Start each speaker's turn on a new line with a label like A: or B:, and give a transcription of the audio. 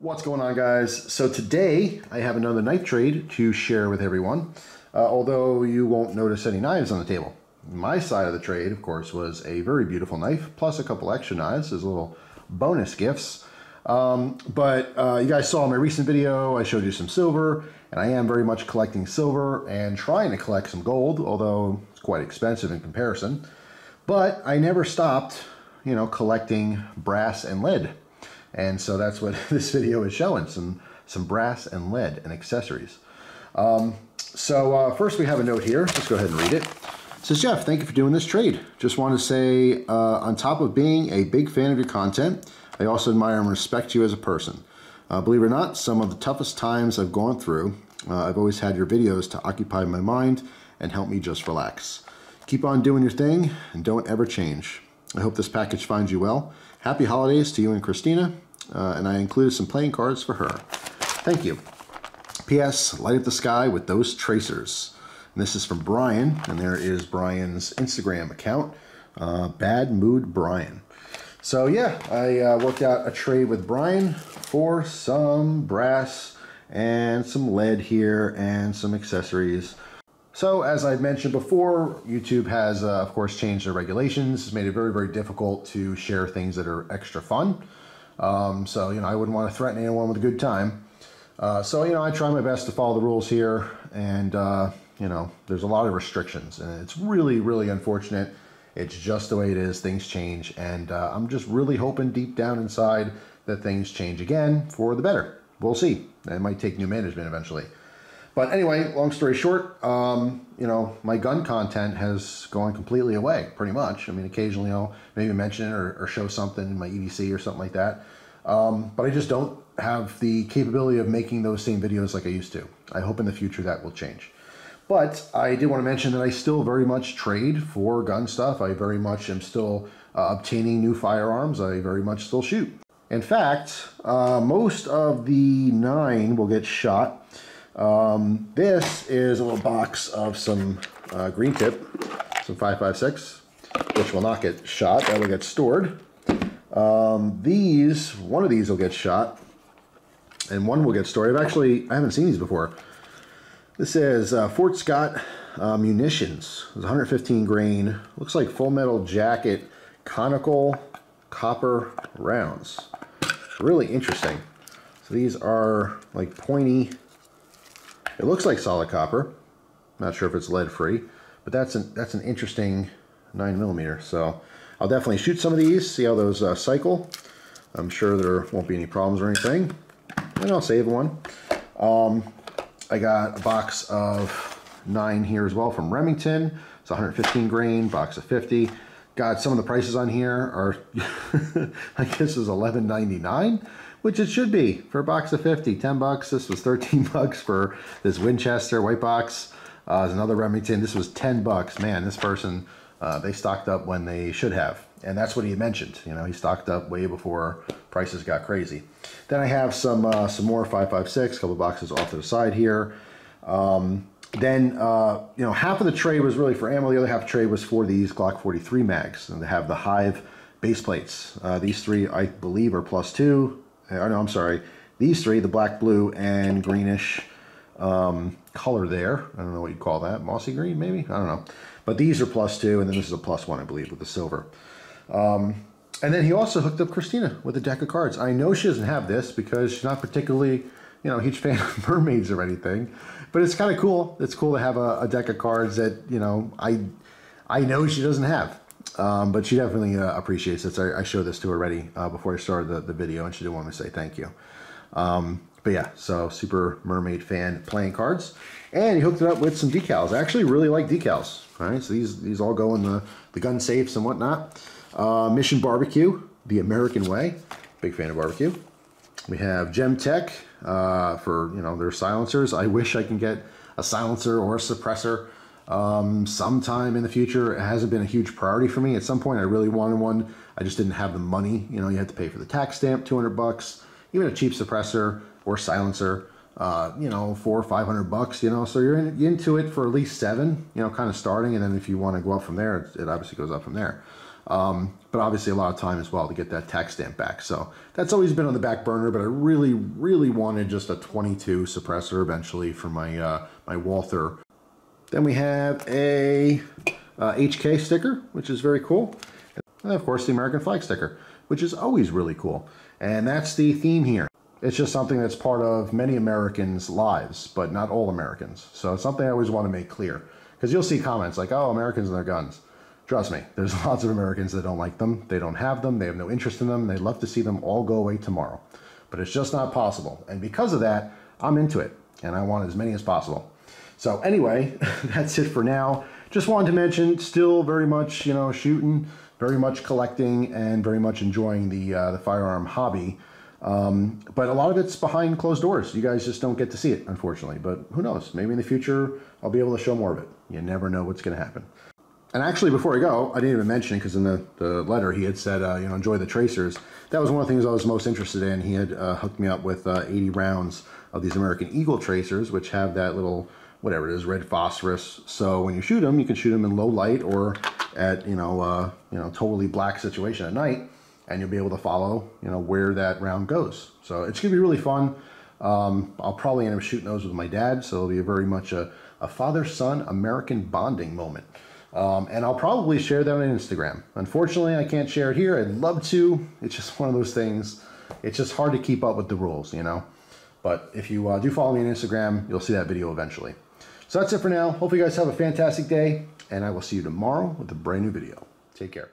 A: What's going on guys? So today I have another knife trade to share with everyone, uh, although you won't notice any knives on the table. My side of the trade, of course, was a very beautiful knife, plus a couple extra knives as little bonus gifts. Um, but uh, you guys saw in my recent video, I showed you some silver, and I am very much collecting silver and trying to collect some gold, although it's quite expensive in comparison. But I never stopped, you know, collecting brass and lead. And so that's what this video is showing, some, some brass and lead and accessories. Um, so uh, first we have a note here. Let's go ahead and read it. It says, Jeff, thank you for doing this trade. Just want to say, uh, on top of being a big fan of your content, I also admire and respect you as a person. Uh, believe it or not, some of the toughest times I've gone through, uh, I've always had your videos to occupy my mind and help me just relax. Keep on doing your thing and don't ever change. I hope this package finds you well. Happy holidays to you and Christina, uh, and I included some playing cards for her. Thank you. P.S. Light up the sky with those tracers. And this is from Brian, and there is Brian's Instagram account, uh, Bad Mood Brian. So yeah, I uh, worked out a trade with Brian for some brass and some lead here and some accessories. So as I've mentioned before, YouTube has, uh, of course, changed their regulations. It's made it very, very difficult to share things that are extra fun. Um, so, you know, I wouldn't want to threaten anyone with a good time. Uh, so, you know, I try my best to follow the rules here. And, uh, you know, there's a lot of restrictions. And it's really, really unfortunate. It's just the way it is. Things change. And uh, I'm just really hoping deep down inside that things change again for the better. We'll see. It might take new management eventually. But anyway, long story short, um, you know, my gun content has gone completely away, pretty much. I mean, occasionally I'll maybe mention it or, or show something in my EDC or something like that. Um, but I just don't have the capability of making those same videos like I used to. I hope in the future that will change. But I did want to mention that I still very much trade for gun stuff. I very much am still uh, obtaining new firearms. I very much still shoot. In fact, uh, most of the nine will get shot um, this is a little box of some uh, green tip, some 556, which will not get shot. That will get stored. Um, these, one of these will get shot, and one will get stored. I've actually, I haven't seen these before. This is uh, Fort Scott uh, Munitions. It's 115 grain. Looks like full metal jacket, conical copper rounds. Really interesting. So these are like pointy it looks like solid copper. Not sure if it's lead free, but that's an, that's an interesting 9 millimeter. So I'll definitely shoot some of these, see how those uh, cycle. I'm sure there won't be any problems or anything. And I'll save one. Um, I got a box of 9 here as well from Remington. It's 115 grain, box of 50. Got some of the prices on here are, I guess is 11.99 which it should be for a box of 50. 10 bucks. This was 13 bucks for this Winchester white box. Uh, there's another Remington. This was 10 bucks. Man, this person, uh, they stocked up when they should have. And that's what he mentioned. You know, he stocked up way before prices got crazy. Then I have some uh, some more 556, a couple boxes off to the side here. Um, then, uh, you know, half of the tray was really for ammo. The other half tray was for these Glock 43 mags. And they have the Hyve base plates. Uh, these three, I believe, are plus two oh no, I'm sorry, these three, the black, blue, and greenish um, color there. I don't know what you'd call that, mossy green maybe? I don't know. But these are plus two, and then this is a plus one, I believe, with the silver. Um, and then he also hooked up Christina with a deck of cards. I know she doesn't have this because she's not particularly, you know, a huge fan of mermaids or anything. But it's kind of cool. It's cool to have a, a, deck of cards that, you know, I I know she doesn't have. Um, but she definitely uh, appreciates it. So I, I, showed this to her already uh, before I started the, the video, and she did want me to say thank you. Um, but yeah, so Super Mermaid fan playing cards. And he hooked it up with some decals. I actually really like decals. All right, so these, these all go in the, the gun safes and whatnot. Uh, Mission Barbecue, the American way. Big fan of barbecue. We have Gemtech uh, for, you know, their silencers. I wish I can get a silencer or a suppressor um, sometime in the future. It hasn't been a huge priority for me. At some point, I really wanted one. I just didn't have the money. You know, you had to pay for the tax stamp, 200 bucks, even a cheap suppressor or silencer, uh, you know, four or 500 bucks, you know, so you're in, into it for at least seven, you know, kind of starting. And then if you want to go up from there, it, it obviously goes up from there. Um, but obviously a lot of time as well to get that tax stamp back. So that's always been on the back burner, but I really, really wanted just a 22 suppressor eventually for my, uh, my Walther. Then we have a uh, HK sticker, which is very cool. And of course the American flag sticker, which is always really cool. And that's the theme here. It's just something that's part of many Americans' lives, but not all Americans. So it's something I always want to make clear. Because you'll see comments like, oh, Americans and their guns. Trust me, there's lots of Americans that don't like them. They don't have them. They have no interest in them. They'd love to see them all go away tomorrow. But it's just not possible. And because of that, I'm into it. And I want as many as possible. So anyway, that's it for now. Just wanted to mention, still very much, you know, shooting, very much collecting, and very much enjoying the, uh, the firearm hobby. Um, but a lot of it's behind closed doors. You guys just don't get to see it, unfortunately. But who knows? Maybe in the future, I'll be able to show more of it. You never know what's going to happen. And actually, before I go, I didn't even mention because in the, the letter he had said, uh, you know, enjoy the tracers. That was one of the things I was most interested in. He had uh, hooked me up with uh, 80 rounds of these American Eagle tracers, which have that little, whatever it is, red phosphorus. So when you shoot them, you can shoot them in low light or at, you know, uh, you know, totally black situation at night, and you'll be able to follow, you know, where that round goes. So it's to be really fun. Um, I'll probably end up shooting those with my dad, so it'll be a very much a, a father-son American bonding moment. Um, and I'll probably share that on Instagram. Unfortunately, I can't share it here. I'd love to. It's just one of those things. It's just hard to keep up with the rules, you know? But if you uh, do follow me on Instagram, you'll see that video eventually. So that's it for now. Hope you guys have a fantastic day, and I will see you tomorrow with a brand new video. Take care.